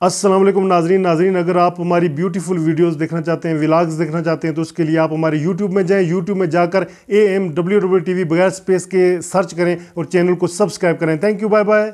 अस्सलाम वालेकुम नाजरीन। नाजरीन, अगर आप हमारी ब्यूटीफुल वीडियोस देखना चाहते हैं व्लाग्स देखना चाहते हैं तो उसके लिए आप हमारे यूट्यूब में जाएँ। यूट्यूब में जाकर A M W W T V बगैर स्पेस के सर्च करें और चैनल को सब्सक्राइब करें। Thank you bye bye